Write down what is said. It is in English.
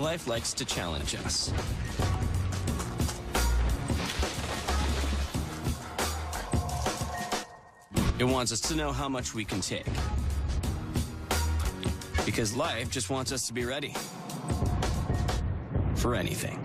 life likes to challenge us. It wants us to know how much we can take. Because life just wants us to be ready. For anything.